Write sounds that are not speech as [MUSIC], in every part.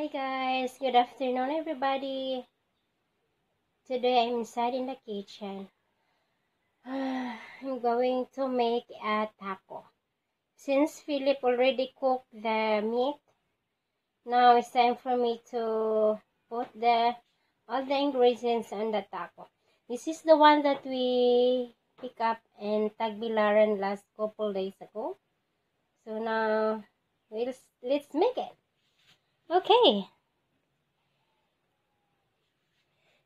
Hi guys, good afternoon everybody. Today I'm inside in the kitchen. [SIGHS] I'm going to make a taco. Since Philip already cooked the meat, now it's time for me to put the all the ingredients on the taco. This is the one that we pick up in Tagbilaran last couple days ago. So now let's let's make it. Okay.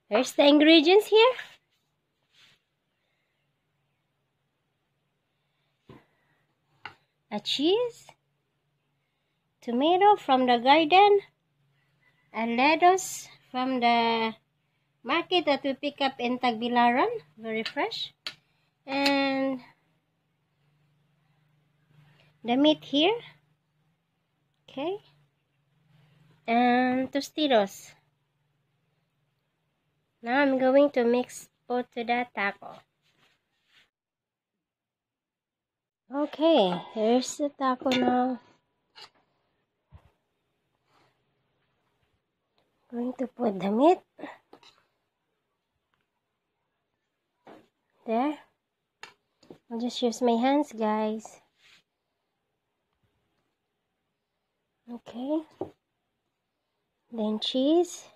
There's the ingredients here. A cheese, tomato from the garden, a lettuce from the market that we pick up in Tagbilaran, very fresh, and the meat here. Okay and Tostitos. Now I'm going to mix both to the taco. Okay, here's the taco now. Going to put the meat there. I'll just use my hands, guys. Okay then cheese.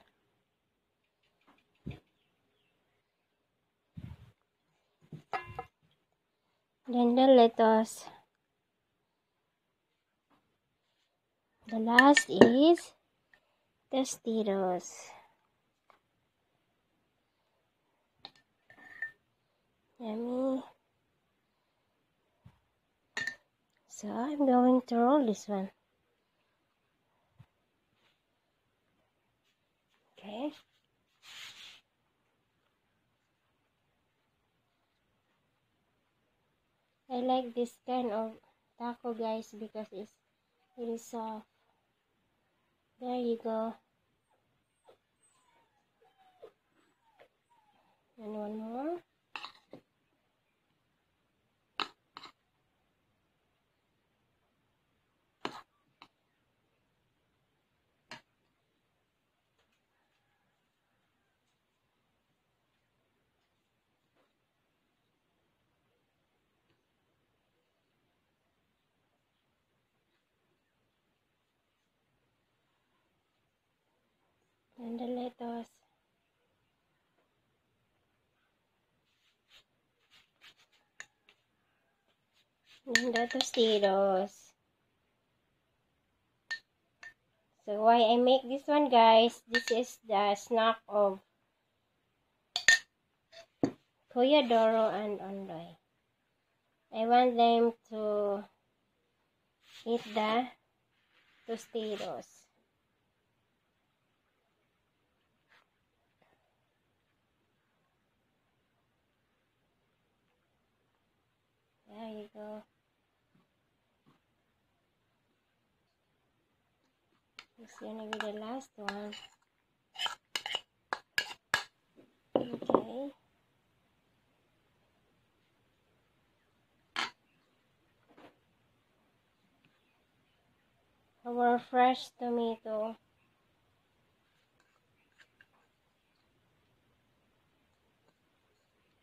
Then the lettuce. The last is Tostitos yummy so I'm going to roll this one okay. I like this kind of taco guys because it's really soft. There you go. And one more and the lettuce and the Tostitos so why I make this one guys? This is the snack of Kuya Doro and Ondoy I want them to eat the Tostitos There you go. This is gonna be the last one. Okay. Our fresh tomato.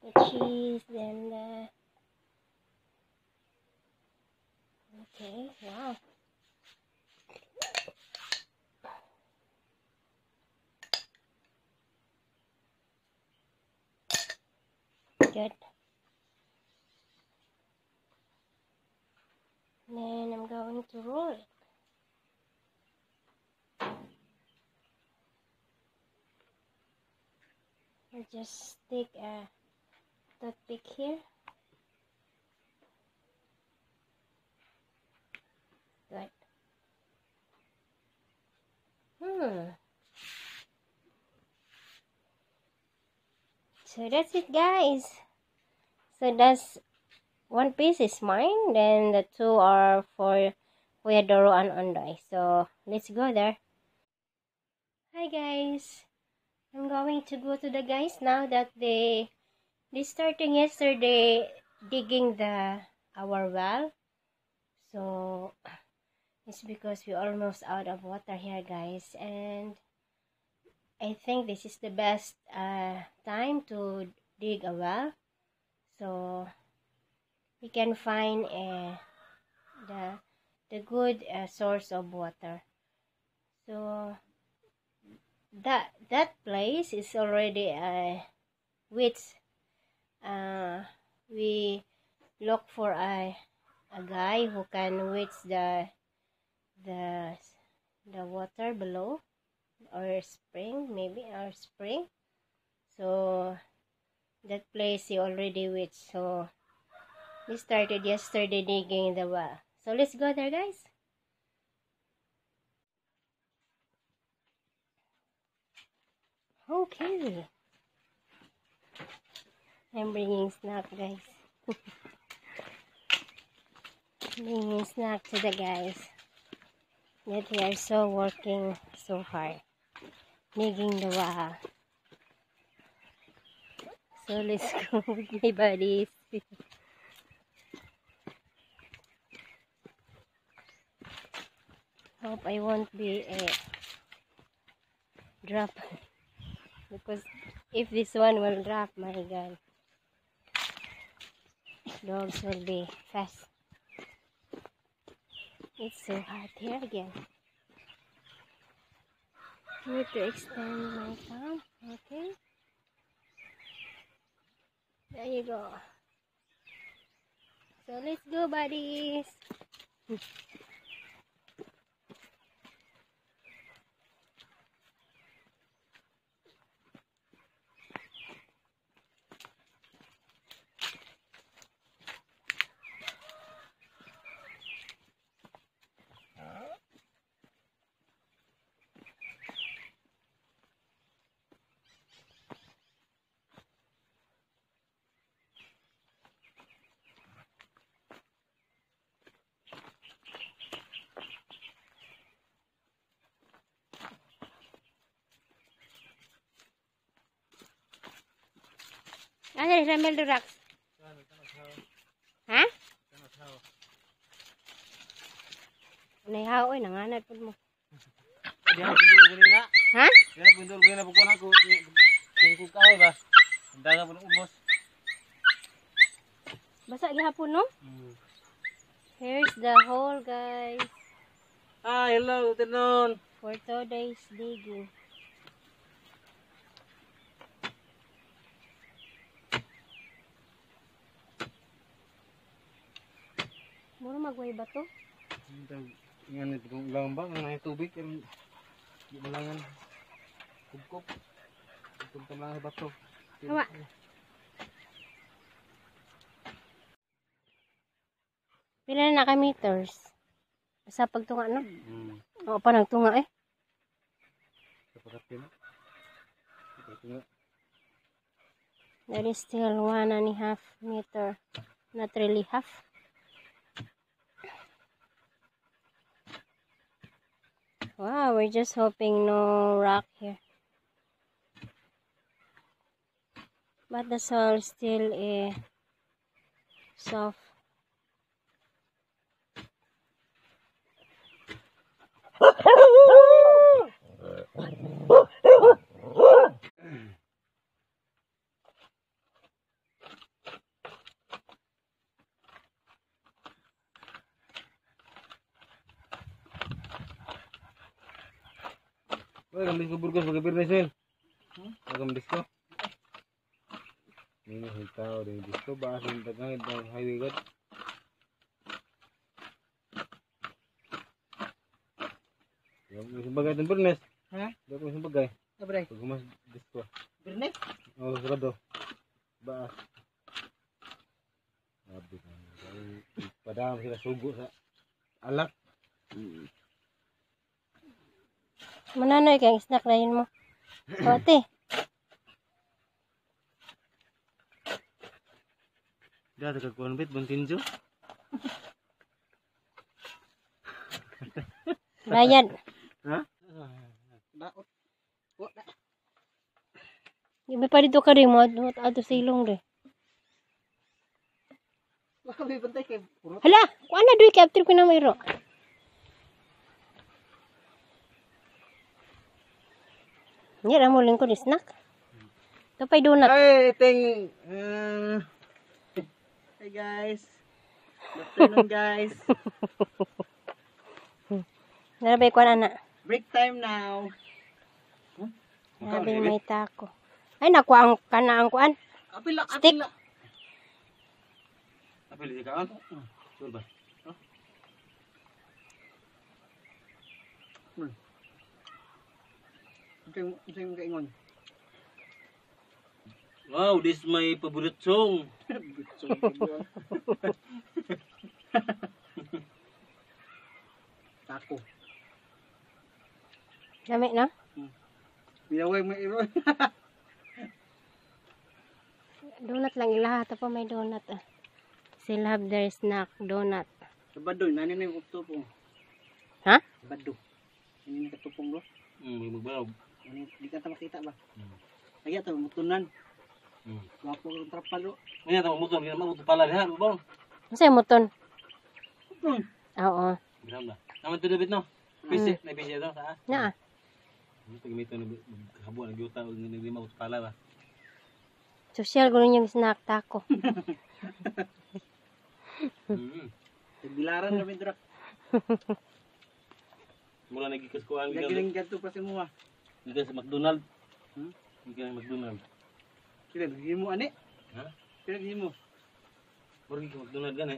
The cheese and the Okay, wow. Good. then I'm going to roll it. I'll just stick uh, a toothpick here. Good. Hmm. So that's it guys. So that's one piece is mine, then the two are for Doro and Ondoy. So let's go there. Hi guys. I'm going to go to the guys now that they they starting yesterday digging the our well. So it's because we're almost out of water here guys. And I think this is the best uh, time to dig a well. So we can find uh, the the good uh, source of water. So that that place is already uh, which uh, we look for a a guy who can reach the the the water below or spring maybe or spring. So that place he already reached. So we started yesterday digging the well. So let's go there guys. Okay. I'm bringing snack guys. [LAUGHS] Bringing snack to the guys that they are so working so hard making the well so let's [LAUGHS] go with my buddies. Hope I won't be a drop because if this one will drop my god dogs will be fast it's so hot here again. Need to extend my thumb okay. There you go. So let's go buddies Ano rin, Ramel Durax? Ha? Naihaw, eh, nanganad po mo. Diyan ako pindul gani na. Ha? Diyan ako pindul gani na bukon ako. Tingkog ka, ba? Handa ka po ng ubos. Basa gihapon, no? Here's the hole, guys. Ah, hello, good afternoon. For today's digging. Muro magway ba to? Ngan itu kung ulang ba nang tubig kan di malangan. Kubkop. Ito tamang bato. Hawa. Pila na ka meters? Sa pagtunga, no? Hmm. Oo pa nagtunga eh. Sapakat din. Ito nga. That is still one and a half meter. Not really half. Wow, we're just hoping no rock here. But the soil still eh, soft. [LAUGHS] Uy, kambis ko burgos, magkabirnes yun. Magkambis ko. Ini hitaw din gusto ba sa tagang itong highway god. Yung bagay ng Bernes. Ha? Dapat yung bagay. Sabray. Pag mas gusto. Bernes? Oh, sarado. Ba. Grabe na. Padahal sila sugo sa alak. Mm. Mananoy kang snack na yun mo. Pati. Gata ka kuanbit, buntinjo. Ryan. Ha? Daot. Wala. Ibi pa dito ka rin mo, ato sa ilong rin. Hala, kuan na doy capture after ko na mayro. Hindi, ramulin ko di snack. Ito pa'y donut. Ay, ting... Uh, Hey guys. Good afternoon guys. Narabay ko na Break time now. Narabay may tako. Ay, nakuha ang kanang kuan. Apil lang, Stick. apil lang. Apil di ka on? Sure ba? Ito yung, ito yung kaingon. Wow, this is my favorite song. [LAUGHS] Tako. Dami na. Binaway mo iro. [LAUGHS] Donut lang ilahat. Ito pa may donut. Ah. Sila have their snack, donut. Sa badoy, nani na yung utupong. Ha? Sa bado. Hindi na katupong bro. Hmm, magbalog. Ini kita tahu kita ba. Kaya tahu mutunan. Hmm. hmm. Wapo ang trapalo. Kaya tahu mutun gina mo pala diha, bang. Masay mutun. Mutun. Oo. Gramba. Naman to debit no. Hmm. Busy, may busy daw ta. Na. Ah. Ano pag may tunog kabuan ng yuta ug naglima sa pala ba. Social gulo yung snack tako. [LAUGHS] Hmm. Bilaran na bidrak. Mula nagikas ko ang galing. Galing ganto pa si mua. Ikan sa McDonald. Hmm? Ikan sa McDonald. Kira gigi mo ani? Ha? Kira gigi mo. Burgi ka McDonald gani.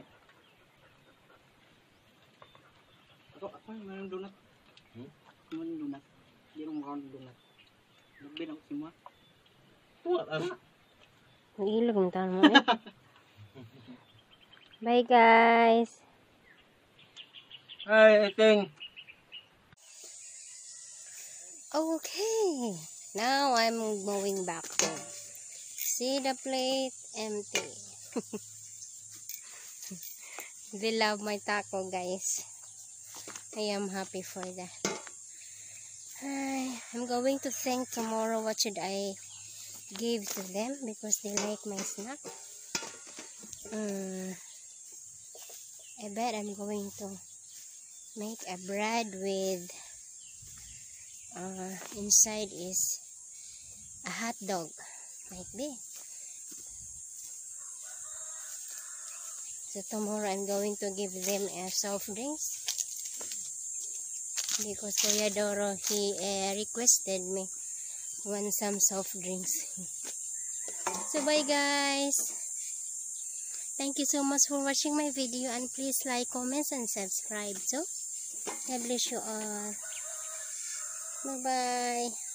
Ako ako yung mayroong donut. Hmm? Mayroong donut. Hindi round donut. Nagbin ako si Mua. Tuwa lang. Ang ilog ng taon mo eh. [LAUGHS] Bye guys. Hi, I think. Okay. Now I'm going back home. See the plate empty. [LAUGHS] they love my taco, guys. I am happy for that. I'm going to think tomorrow what should I give to them because they like my snack. Mm, I bet I'm going to make a bread with uh, inside is a hot dog might be so tomorrow I'm going to give them a soft drinks. Because Kuya Doro he uh, requested me want some soft drinks. [LAUGHS] So bye guys. Thank you so much for watching my video and please like comments and subscribe so God bless you all Bye bye.